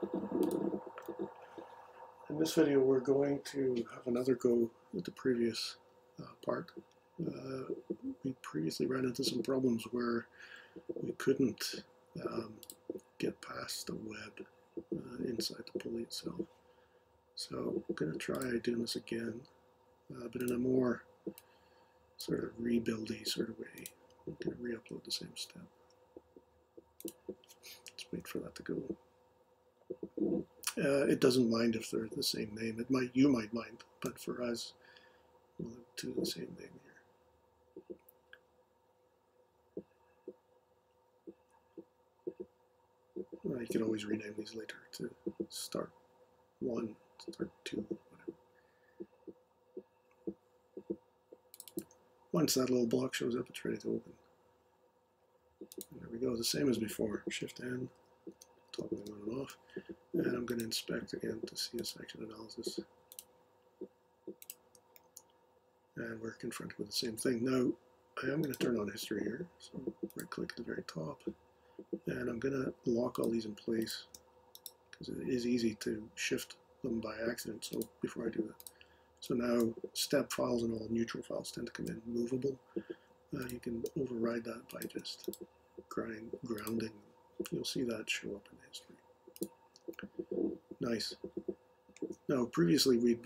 In this video we're going to have another go at the previous uh, part. Uh, we previously ran into some problems where we couldn't um, get past the web uh, inside the pulley itself. So I'm going to try doing this again, uh, but in a more sort of rebuildy sort of way. I'm going to re-upload the same step. Let's wait for that to go. Uh, it doesn't mind if they're the same name. It might you might mind, but for us, we'll do the same name here. You can always rename these later to start one, start two, whatever. Once that little block shows up, it's ready to open. There we go, the same as before. Shift N, toggling on and off. And I'm going to inspect again to see a section analysis. And we're confronted with the same thing. Now, I am going to turn on history here. So right click at the very top. And I'm going to lock all these in place because it is easy to shift them by accident. So before I do that. So now step files and all neutral files tend to come in movable. Uh, you can override that by just grind, grounding. You'll see that show up in history. Nice. Now, previously we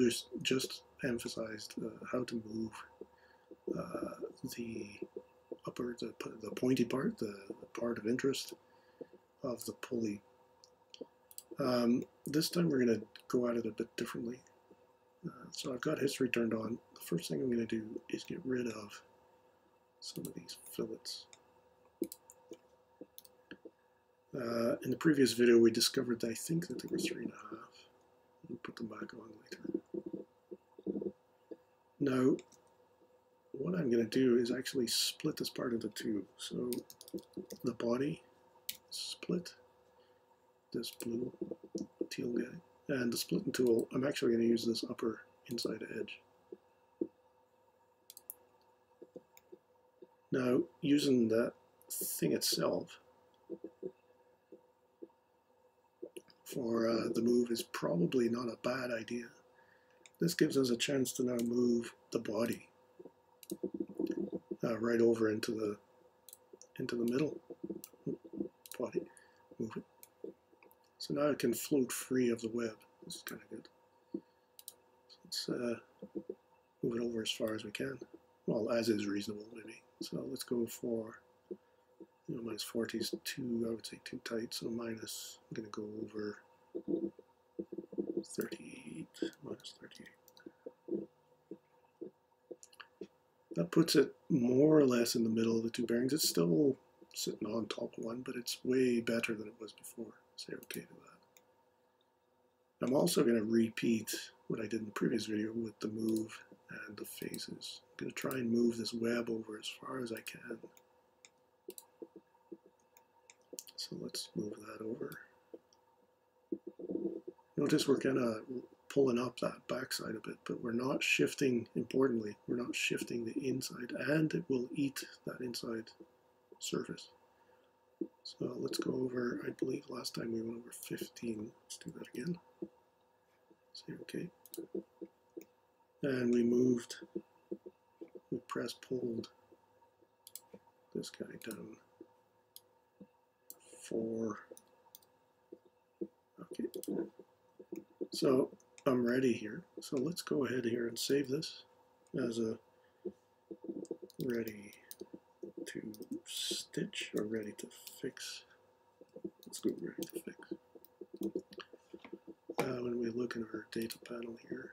just, emphasized uh, how to move uh, the upper, the, the pointy part, the, the, part of interest of the pulley. Um, this time we're going to go at it a bit differently. Uh, so I've got history turned on. The first thing I'm going to do is get rid of some of these fillets. Uh, in the previous video, we discovered that I think that they were three and a half. We'll put them back on later. Now, what I'm going to do is actually split this part into two. So the body, split this blue teal guy, and the splitting tool, I'm actually going to use this upper inside edge. Now, using that thing itself, for uh, the move is probably not a bad idea. This gives us a chance to now move the body uh, right over into the into the middle body. Move it. So now it can float free of the web. This is kind of good. So let's uh, move it over as far as we can. Well, as is reasonable, maybe. So let's go for you know, minus 40 is too, I would say too tight, so minus, I'm going to go over 38, minus 38. That puts it more or less in the middle of the two bearings. It's still sitting on top of one, but it's way better than it was before. Say okay to that. I'm also going to repeat what I did in the previous video with the move and the phases. I'm going to try and move this web over as far as I can. So let's move that over. Notice we're kind of pulling up that backside a bit, but we're not shifting, importantly, we're not shifting the inside, and it will eat that inside surface. So let's go over, I believe last time we went over 15. Let's do that again. Say OK. And we moved, we press pulled this guy down four. Okay. So I'm ready here. So let's go ahead here and save this as a ready to stitch or ready to fix. Let's go ready to fix. Uh, when we look in our data panel here,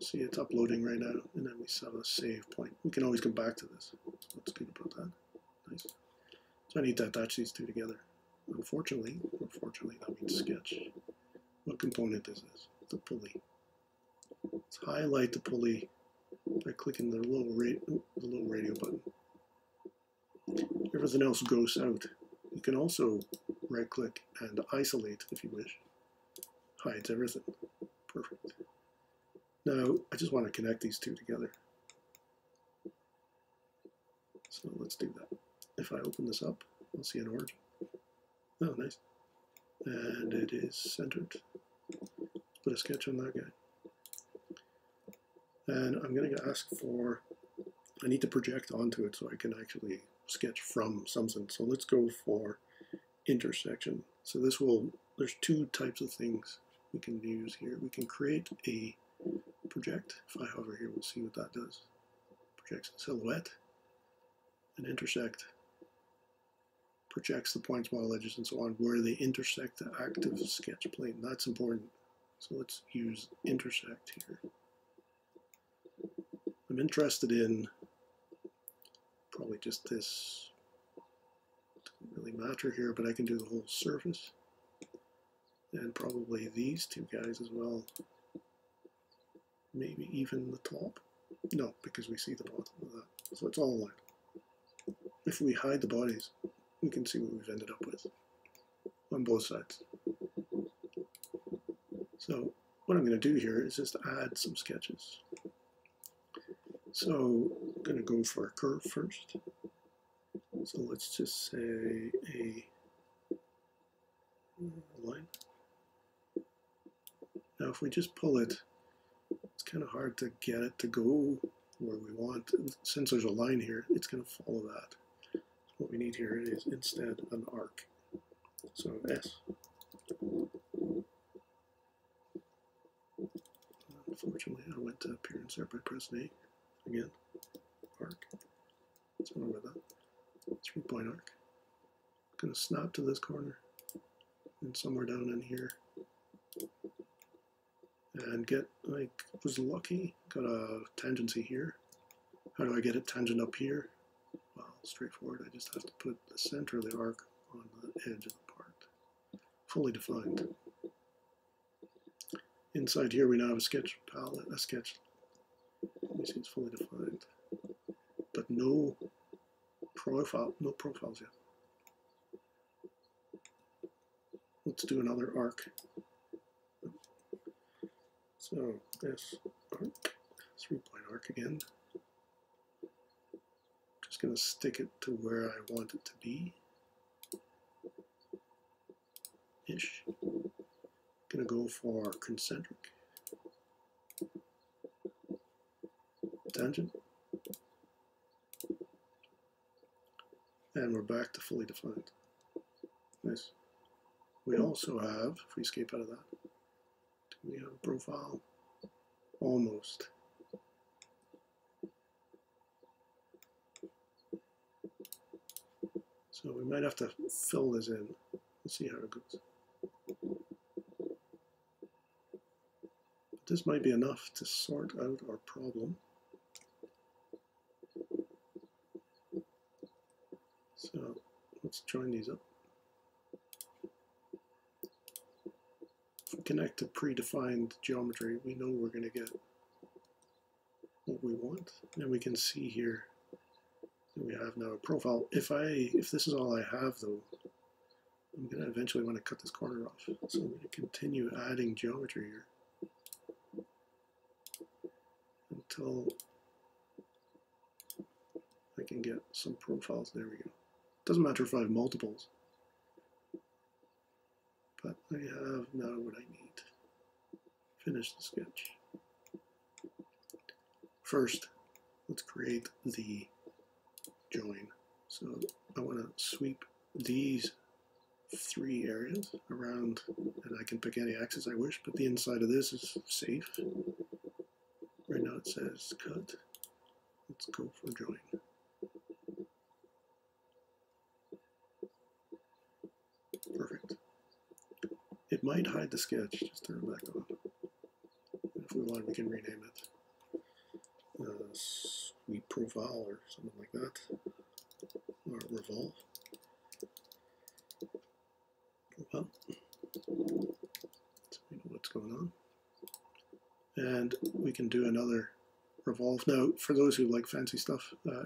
see it's uploading right now, and then we set a save point. We can always come back to this. What's good about that? So I need to attach these two together. Unfortunately, unfortunately that means sketch. What component is this? The pulley. Let's highlight the pulley by clicking the little, the little radio button. Everything else goes out. You can also right click and isolate if you wish. Hides everything. Perfect. Now I just want to connect these two together. So let's do that. If I open this up, I'll see an origin. Oh, nice. and it is centered. Put a sketch on that guy. And I'm going to ask for, I need to project onto it so I can actually sketch from something. So let's go for intersection. So this will, there's two types of things we can use here. We can create a project. If I hover here, we'll see what that does. Projects a silhouette and intersect projects the points, model edges, and so on where they intersect the active sketch plane. That's important. So let's use intersect here. I'm interested in probably just this. Doesn't really matter here, but I can do the whole surface. And probably these two guys as well. Maybe even the top. No, because we see the bottom of that. So it's all aligned. If we hide the bodies, we can see what we've ended up with on both sides. So what I'm going to do here is just add some sketches. So I'm going to go for a curve first. So let's just say a line. Now if we just pull it, it's kind of hard to get it to go where we want. Since there's a line here, it's going to follow that we need here is instead an arc. So S. Unfortunately, I went to appearance there by pressing A. Again, arc. What's wrong with that? Three point arc. I'm going to snap to this corner and somewhere down in here and get, like, was lucky, got a tangency here. How do I get it tangent up here? Straightforward. I just have to put the center of the arc on the edge of the part, fully defined. Inside here we now have a sketch palette, a sketch. Let me see, it's fully defined, but no profile, no profiles yet. Let's do another arc. So this arc, three point arc again going to stick it to where I want it to be. Ish. Going to go for concentric. Tangent. And we're back to fully defined. Nice. We also have, if we escape out of that, we have a profile? Almost. So we might have to fill this in. Let's see how it goes. But this might be enough to sort out our problem. So let's join these up. Connect to predefined geometry, we know we're going to get what we want. And we can see here we have now a profile. If I, if this is all I have though, I'm going to eventually want to cut this corner off. So I'm to continue adding geometry here until I can get some profiles. There we go. Doesn't matter if I have multiples, but I have now what I need. Finish the sketch. First, let's create the join. So I want to sweep these three areas around, and I can pick any axis I wish, but the inside of this is safe. Right now it says cut. Let's go for join. Perfect. It might hide the sketch, just turn it back on. If we want, we can rename it. Uh, sweep profile or something like that, or revolve. Profile. So we know what's going on. And we can do another revolve. Now, for those who like fancy stuff, uh,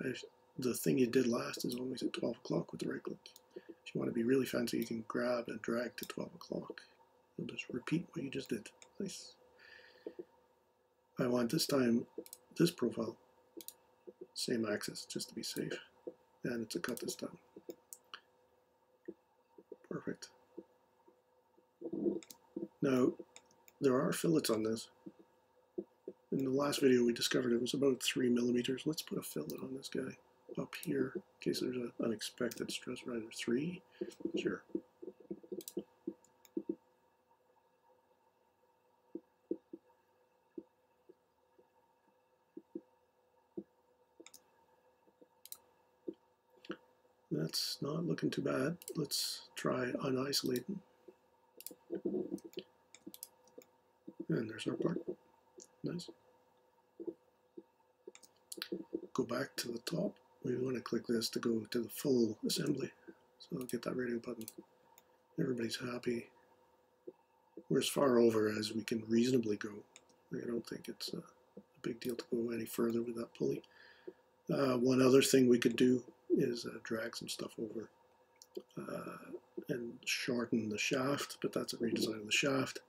the thing you did last is always at 12 o'clock with the right click. If you want to be really fancy, you can grab and drag to 12 o'clock. You'll just repeat what you just did. Nice. I want this time this profile same axis just to be safe. And it's a cut this time. Perfect. Now, there are fillets on this. In the last video we discovered it was about 3 millimeters. Let's put a fillet on this guy up here in case there's an unexpected stress riser 3. Sure. That's not looking too bad. Let's try unisolating. And there's our part. Nice. Go back to the top. We want to click this to go to the full assembly. So I'll get that radio button. Everybody's happy. We're as far over as we can reasonably go. I don't think it's a big deal to go any further with that pulley. Uh, one other thing we could do is uh, drag some stuff over uh, and shorten the shaft, but that's a redesign of the shaft.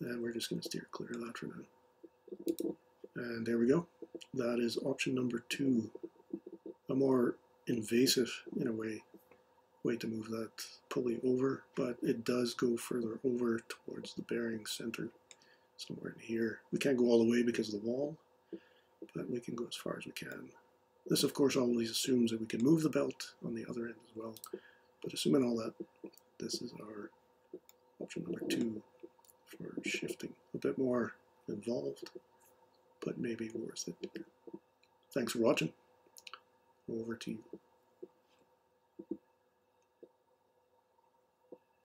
And we're just going to steer clear of that for now. And there we go. That is option number two. A more invasive, in a way, way to move that pulley over, but it does go further over towards the bearing center, somewhere in here. We can't go all the way because of the wall, but we can go as far as we can. This, of course, always assumes that we can move the belt on the other end as well. But assuming all that, this is our option number two for shifting. A bit more involved, but maybe worth it. Thanks for watching. Over to you.